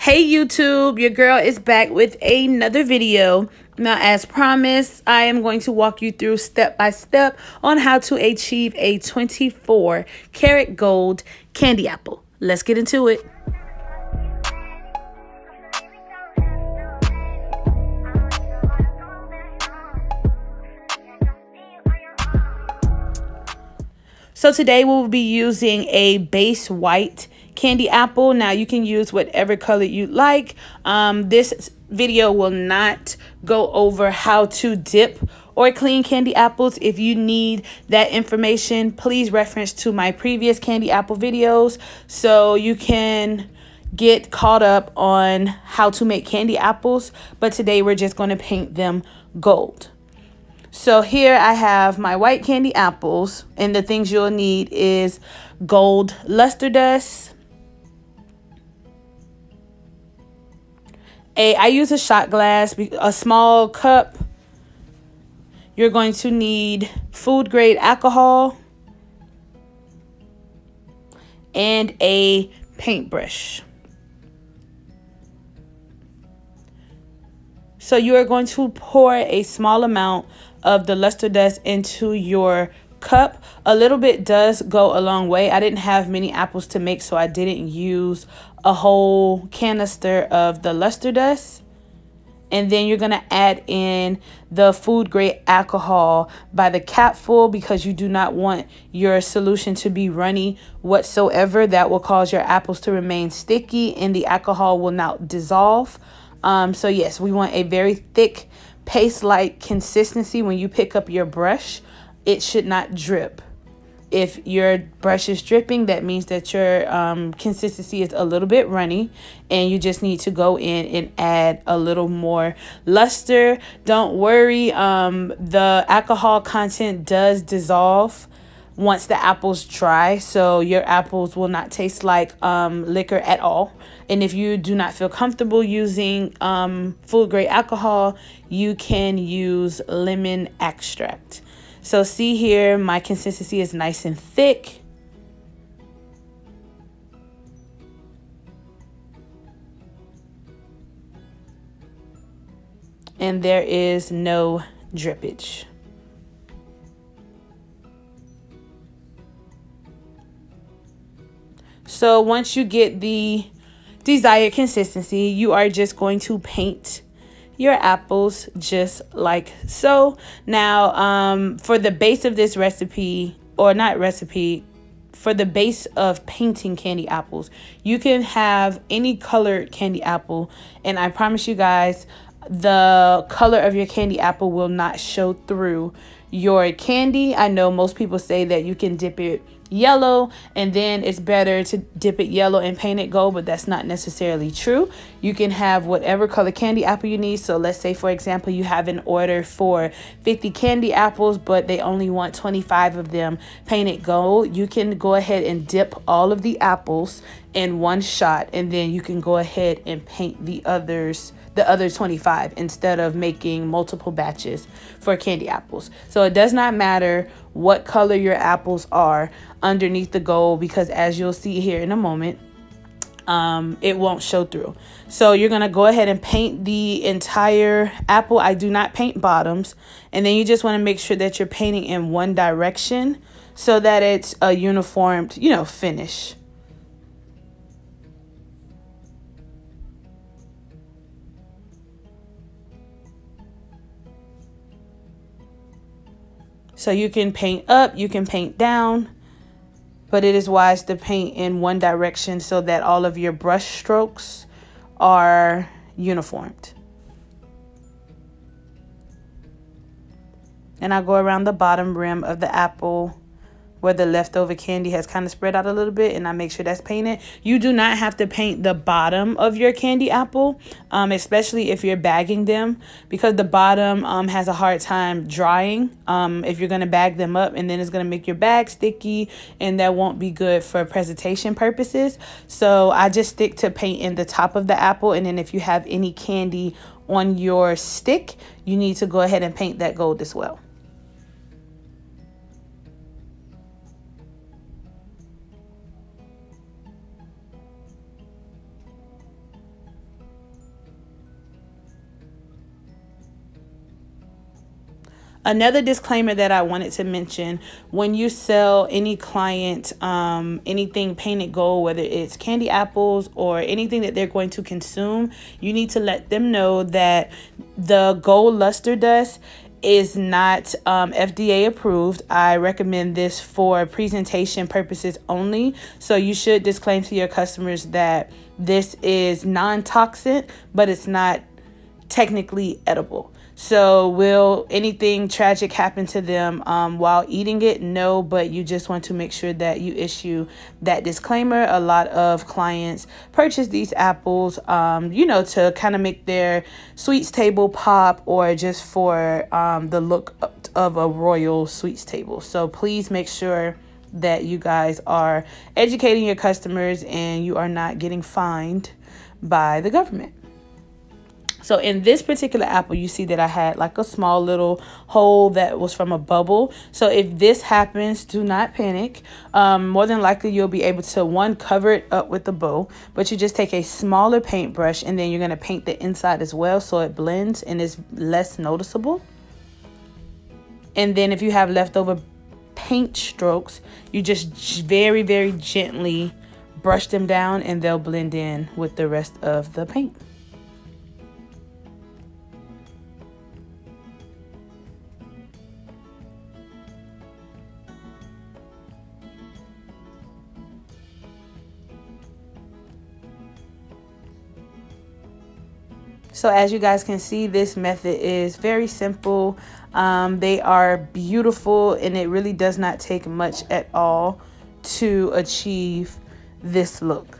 Hey YouTube, your girl is back with another video. Now as promised, I am going to walk you through step by step on how to achieve a 24 karat gold candy apple. Let's get into it. So today we'll be using a base white candy apple. Now you can use whatever color you like. Um, this video will not go over how to dip or clean candy apples. If you need that information, please reference to my previous candy apple videos so you can get caught up on how to make candy apples. But today we're just going to paint them gold. So here I have my white candy apples and the things you'll need is gold luster dust. A, I use a shot glass, a small cup. You're going to need food grade alcohol and a paintbrush. So you are going to pour a small amount of the luster dust into your cup. A little bit does go a long way. I didn't have many apples to make, so I didn't use a whole canister of the luster dust. And then you're going to add in the food grade alcohol by the capful because you do not want your solution to be runny whatsoever. That will cause your apples to remain sticky and the alcohol will not dissolve. Um, so yes, we want a very thick paste-like consistency when you pick up your brush. It should not drip. If your brush is dripping, that means that your um, consistency is a little bit runny and you just need to go in and add a little more luster. Don't worry, um, the alcohol content does dissolve once the apples dry so your apples will not taste like um, liquor at all and if you do not feel comfortable using um, food grade alcohol you can use lemon extract so see here my consistency is nice and thick. And there is no drippage. So once you get the desired consistency, you are just going to paint your apples just like so. Now, um, for the base of this recipe, or not recipe, for the base of painting candy apples, you can have any colored candy apple. And I promise you guys, the color of your candy apple will not show through your candy. I know most people say that you can dip it yellow and then it's better to dip it yellow and paint it gold but that's not necessarily true. You can have whatever color candy apple you need. So let's say for example you have an order for 50 candy apples but they only want 25 of them painted gold. You can go ahead and dip all of the apples in one shot and then you can go ahead and paint the others the other 25 instead of making multiple batches for candy apples. So it does not matter what color your apples are underneath the gold because as you'll see here in a moment, um, it won't show through. So you're to go ahead and paint the entire apple. I do not paint bottoms. And then you just want to make sure that you're painting in one direction so that it's a uniformed, you know, finish. So you can paint up, you can paint down, but it is wise to paint in one direction so that all of your brush strokes are uniformed. And I go around the bottom rim of the apple where the leftover candy has kind of spread out a little bit and I make sure that's painted. You do not have to paint the bottom of your candy apple, um, especially if you're bagging them because the bottom um, has a hard time drying um, if you're going to bag them up and then it's going to make your bag sticky and that won't be good for presentation purposes. So I just stick to painting the top of the apple and then if you have any candy on your stick, you need to go ahead and paint that gold as well. Another disclaimer that I wanted to mention when you sell any client um, anything painted gold, whether it's candy apples or anything that they're going to consume, you need to let them know that the gold luster dust is not um, FDA approved. I recommend this for presentation purposes only. So you should disclaim to your customers that this is non toxic, but it's not technically edible. So, will anything tragic happen to them um, while eating it? No, but you just want to make sure that you issue that disclaimer. A lot of clients purchase these apples, um, you know, to kind of make their sweets table pop or just for um, the look of a royal sweets table. So, please make sure that you guys are educating your customers and you are not getting fined by the government. So in this particular apple, you see that I had like a small little hole that was from a bubble. So if this happens, do not panic. Um, more than likely, you'll be able to, one, cover it up with a bow, but you just take a smaller paintbrush and then you're going to paint the inside as well so it blends and is less noticeable. And then if you have leftover paint strokes, you just very, very gently brush them down and they'll blend in with the rest of the paint. So as you guys can see, this method is very simple. Um, they are beautiful and it really does not take much at all to achieve this look.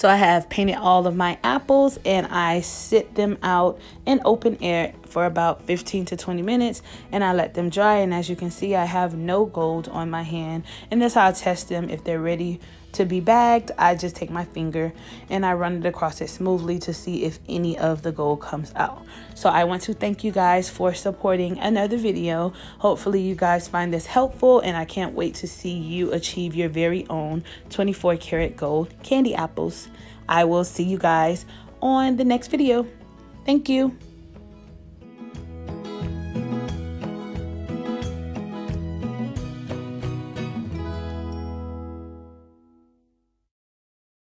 So I have painted all of my apples and I sit them out in open air for about 15 to 20 minutes and I let them dry. And as you can see, I have no gold on my hand. And that's how I test them if they're ready to be bagged, I just take my finger and I run it across it smoothly to see if any of the gold comes out. So I want to thank you guys for supporting another video. Hopefully you guys find this helpful and I can't wait to see you achieve your very own 24 karat gold candy apples. I will see you guys on the next video. Thank you.